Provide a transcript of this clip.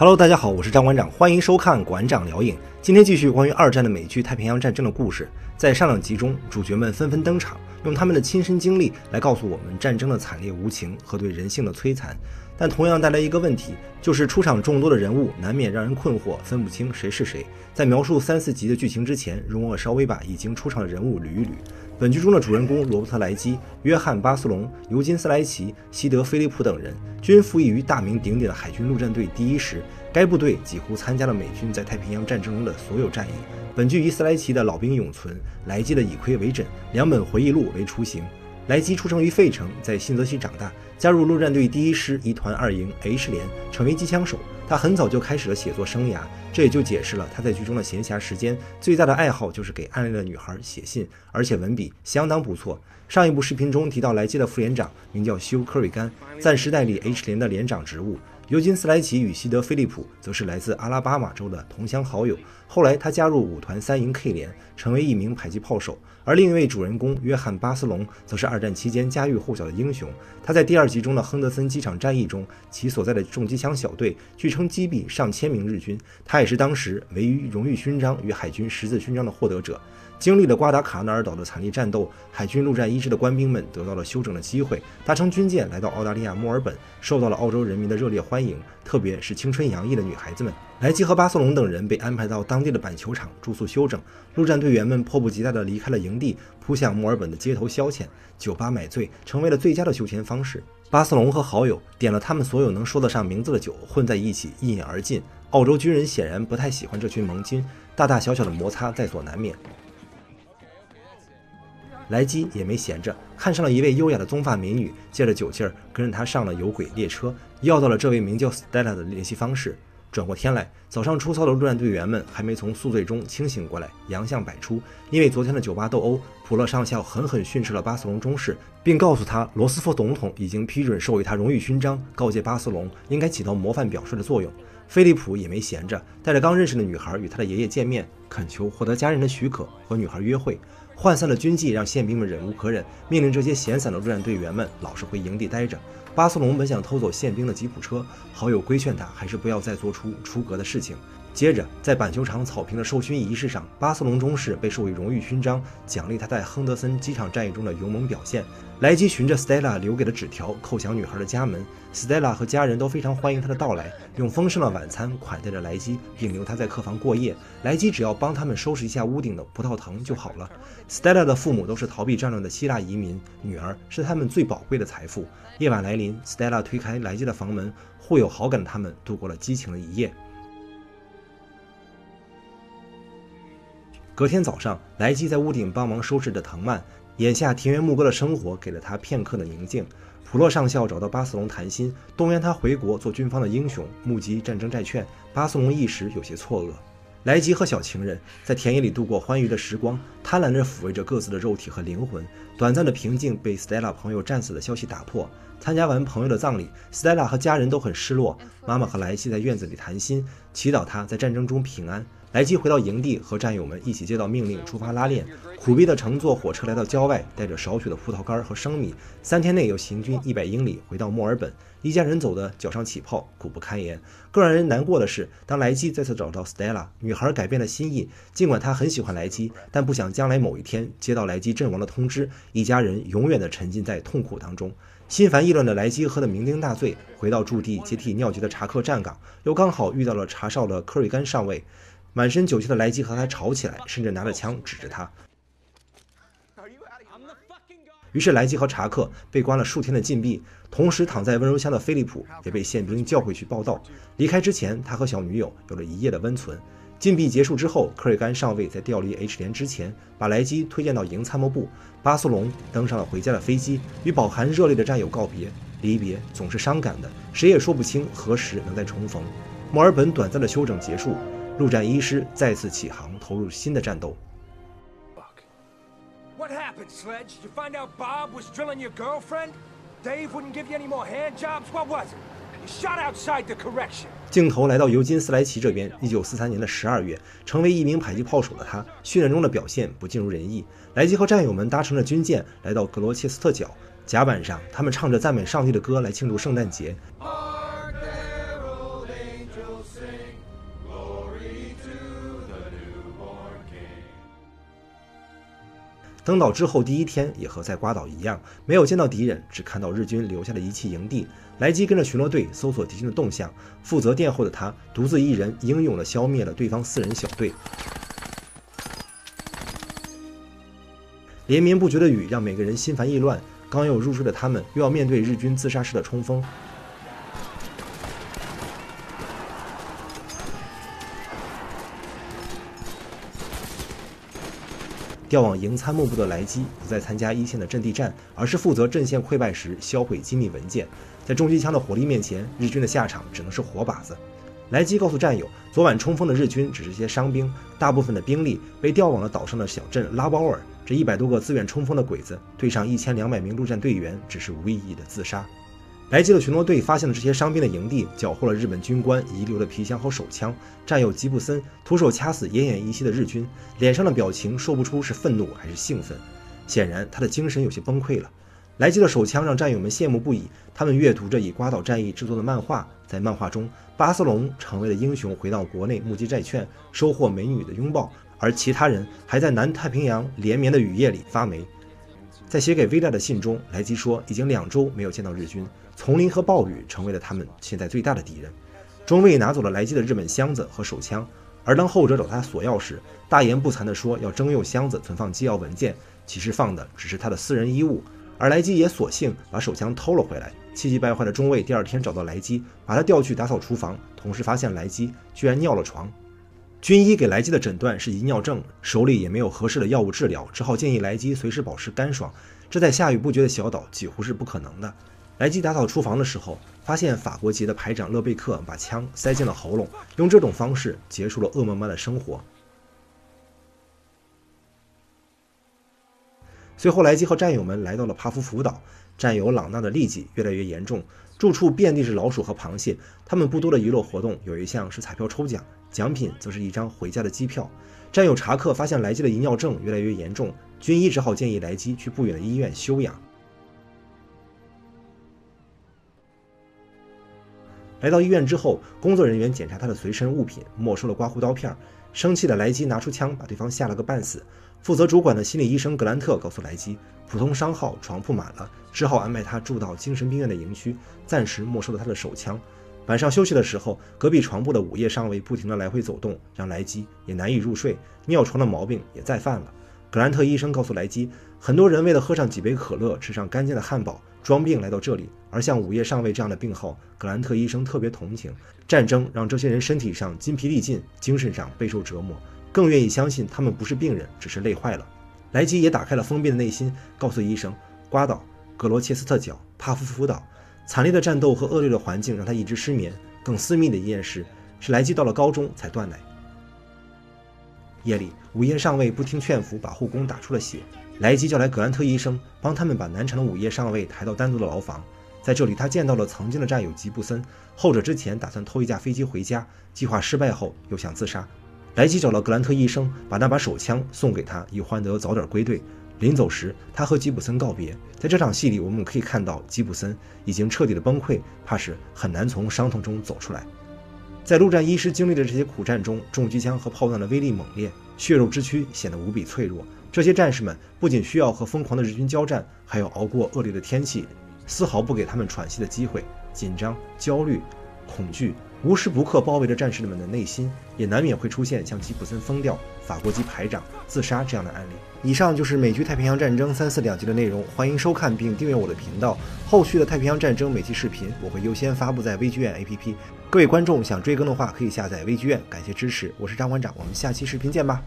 Hello，大家好，我是张馆长，欢迎收看馆长聊影。今天继续关于二战的美剧《太平洋战争》的故事。在上两集中，主角们纷纷登场，用他们的亲身经历来告诉我们战争的惨烈无情和对人性的摧残。但同样带来一个问题，就是出场众多的人物难免让人困惑，分不清谁是谁。在描述三四集的剧情之前，容我稍微把已经出场的人物捋一捋。本剧中的主人公罗伯特·莱基、约翰·巴斯隆、尤金·斯莱奇、西德·菲利普等人均服役于大名鼎鼎的海军陆战队第一师。该部队几乎参加了美军在太平洋战争中的所有战役。本剧以斯莱奇的老兵永存、莱基的以亏为枕两本回忆录为雏形。莱基出生于费城，在新泽西长大，加入陆战队第一师一团二营 H 连，成为机枪手。他很早就开始了写作生涯，这也就解释了他在剧中的闲暇时间最大的爱好就是给暗恋的女孩写信，而且文笔相当不错。上一部视频中提到，来接的副连长名叫休·科瑞甘，暂时代理 H 连的连长职务。尤金·斯莱奇与西德·菲利普则是来自阿拉巴马州的同乡好友。后来，他加入五团三营 K 连，成为一名迫击炮手。而另一位主人公约翰·巴斯隆则是二战期间家喻户晓的英雄。他在第二集中的亨德森机场战役中，其所在的重机枪小队据称击毙上千名日军。他也是当时唯一荣誉勋章与海军十字勋章的获得者。经历了瓜达卡纳尔岛的惨烈战斗，海军陆战一师的官兵们得到了休整的机会，搭乘军舰来到澳大利亚墨尔本，受到了澳洲人民的热烈欢迎，特别是青春洋溢的女孩子们。莱基和巴斯隆等人被安排到当地的板球场住宿休整，陆战队员们迫不及待地离开了营地，扑向墨尔本的街头消遣，酒吧买醉成为了最佳的休闲方式。巴斯隆和好友点了他们所有能说得上名字的酒，混在一起一饮而尽。澳洲军人显然不太喜欢这群盟军，大大小小的摩擦在所难免。莱基也没闲着，看上了一位优雅的棕发美女，借着酒劲儿跟着她上了有轨列车，要到了这位名叫 Stella 的联系方式。转过天来，早上出操的陆战队员们还没从宿醉中清醒过来，洋相百出。因为昨天的酒吧斗殴，普勒上校狠狠训斥了巴斯隆中士，并告诉他罗斯福总统已经批准授予他荣誉勋章，告诫巴斯隆应该起到模范表率的作用。菲利普也没闲着，带着刚认识的女孩与他的爷爷见面，恳求获得家人的许可和女孩约会。涣散的军纪让宪兵们忍无可忍，命令这些闲散的陆战队员们老实回营地待着。巴斯隆本想偷走宪兵的吉普车，好友规劝他还是不要再做出出格的事情。接着，在板球场草坪的授勋仪式上，巴斯隆中士被授予荣誉勋章，奖励他在亨德森机场战役中的勇猛表现。莱基循着 Stella 留给的纸条叩响女孩的家门，Stella 和家人都非常欢迎他的到来，用丰盛的晚餐款待着莱基，并留他在客房过夜。莱基只要帮他们收拾一下屋顶的葡萄藤就好了。Stella 的父母都是逃避战乱的希腊移民，女儿是他们最宝贵的财富。夜晚来临，Stella 推开莱基的房门，互有好感的他们度过了激情的一夜。隔天早上，莱基在屋顶帮忙收拾着藤蔓。眼下田园牧歌的生活给了他片刻的宁静。普洛上校找到巴斯隆谈心，动员他回国做军方的英雄，募集战争债券。巴斯隆一时有些错愕。莱基和小情人在田野里度过欢愉的时光，贪婪着抚慰着各自的肉体和灵魂。短暂的平静被 Stella 朋友战死的消息打破。参加完朋友的葬礼，Stella 和家人都很失落。妈妈和莱基在院子里谈心，祈祷他在战争中平安。莱基回到营地，和战友们一起接到命令，出发拉练。苦逼的乘坐火车来到郊外，带着少许的葡萄干和生米，三天内又行军一百英里，回到墨尔本。一家人走得脚上起泡，苦不堪言。更让人难过的是，当莱基再次找到 Stella，女孩改变了心意。尽管她很喜欢莱基，但不想将来某一天接到莱基阵亡的通知，一家人永远的沉浸在痛苦当中。心烦意乱的莱基喝得酩酊大醉，回到驻地接替尿急的查克站岗，又刚好遇到了查哨的科瑞甘上尉。满身酒气的莱基和他吵起来，甚至拿着枪指着他。于是莱基和查克被关了数天的禁闭，同时躺在温柔乡的菲利普也被宪兵叫回去报道。离开之前，他和小女友有了一夜的温存。禁闭结束之后，克瑞甘上尉在调离 H 连之前，把莱基推荐到营参谋部。巴斯隆登上了回家的飞机，与饱含热泪的战友告别。离别总是伤感的，谁也说不清何时能再重逢。墨尔本短暂的休整结束。陆战一师再次起航，投入新的战斗。What happened, Sledge? You find out Bob was drilling your girlfriend? Dave wouldn't give you any more hand jobs. What was it? You shot outside the correction. 镜头来到尤金·斯莱奇这边。一九四三年的十二月，成为一名迫击炮手的他，训练中的表现不尽如人意。莱基和战友们搭乘着军舰来到格罗切斯特角，甲板上，他们唱着赞美上帝的歌来庆祝圣诞节。登岛之后第一天也和在瓜岛一样，没有见到敌人，只看到日军留下的遗弃营地。莱基跟着巡逻队搜索敌军的动向，负责殿后的他独自一人英勇地消灭了对方四人小队。连绵不绝的雨让每个人心烦意乱，刚要入睡的他们又要面对日军自杀式的冲锋。调往营参谋部的莱基不再参加一线的阵地战，而是负责阵线溃败时销毁机密文件。在重机枪的火力面前，日军的下场只能是活靶子。莱基告诉战友，昨晚冲锋的日军只是些伤兵，大部分的兵力被调往了岛上的小镇拉包尔。这一百多个自愿冲锋的鬼子，对上一千两百名陆战队员，只是无意义的自杀。莱基的巡逻队发现了这些伤兵的营地，缴获了日本军官遗留的皮箱和手枪。战友吉布森徒手掐死奄奄一息的日军，脸上的表情说不出是愤怒还是兴奋，显然他的精神有些崩溃了。莱基的手枪让战友们羡慕不已，他们阅读着以瓜岛战役制作的漫画，在漫画中，巴斯隆成为了英雄，回到国内募集债券，收获美女的拥抱，而其他人还在南太平洋连绵的雨夜里发霉。在写给薇拉的信中，莱基说已经两周没有见到日军。丛林和暴雨成为了他们现在最大的敌人。中尉拿走了莱基的日本箱子和手枪，而当后者找他索要时，大言不惭地说要征用箱子存放机要文件，其实放的只是他的私人衣物。而莱基也索性把手枪偷了回来。气急败坏的中尉第二天找到莱基，把他调去打扫厨房，同时发现莱基居然尿了床。军医给莱基的诊断是遗尿症，手里也没有合适的药物治疗，只好建议莱基随时保持干爽。这在下雨不绝的小岛几乎是不可能的。莱基打扫厨房的时候，发现法国籍的排长勒贝克把枪塞进了喉咙，用这种方式结束了噩梦般的生活。随后，莱基和战友们来到了帕夫福岛，战友朗纳的痢疾越来越严重，住处遍地是老鼠和螃蟹。他们不多的娱乐活动有一项是彩票抽奖，奖品则是一张回家的机票。战友查克发现莱基的遗尿症越来越严重，军医只好建议莱基去不远的医院休养。来到医院之后，工作人员检查他的随身物品，没收了刮胡刀片。生气的莱基拿出枪，把对方吓了个半死。负责主管的心理医生格兰特告诉莱基，普通伤号，床铺满了，只好安排他住到精神病院的营区，暂时没收了他的手枪。晚上休息的时候，隔壁床铺的午夜上尉不停地来回走动，让莱基也难以入睡，尿床的毛病也再犯了。格兰特医生告诉莱基，很多人为了喝上几杯可乐，吃上干净的汉堡。装病来到这里，而像午夜上尉这样的病号，格兰特医生特别同情。战争让这些人身体上筋疲力尽，精神上备受折磨，更愿意相信他们不是病人，只是累坏了。莱基也打开了封闭的内心，告诉医生：瓜岛、格罗切斯特角、帕夫夫岛，惨烈的战斗和恶劣的环境让他一直失眠。更私密的一件事是，莱基到了高中才断奶。夜里，午夜上尉不听劝服，把护工打出了血。莱基叫来格兰特医生，帮他们把难缠的午夜上尉抬到单独的牢房。在这里，他见到了曾经的战友吉布森，后者之前打算偷一架飞机回家，计划失败后又想自杀。莱基找了格兰特医生，把那把手枪送给他，以换得早点归队。临走时，他和吉普森告别。在这场戏里，我们可以看到吉普森已经彻底的崩溃，怕是很难从伤痛中走出来。在陆战一师经历的这些苦战中，重机枪和炮弹的威力猛烈，血肉之躯显得无比脆弱。这些战士们不仅需要和疯狂的日军交战，还要熬过恶劣的天气，丝毫不给他们喘息的机会。紧张、焦虑、恐惧无时不刻包围着战士们的内心，也难免会出现像吉普森疯掉、法国籍排长自杀这样的案例。以上就是美剧《太平洋战争》三四两集的内容，欢迎收看并订阅我的频道。后续的太平洋战争每期视频我会优先发布在微剧院 APP。各位观众想追更的话，可以下载微剧院。感谢支持，我是张馆长，我们下期视频见吧。